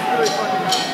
It's really funny.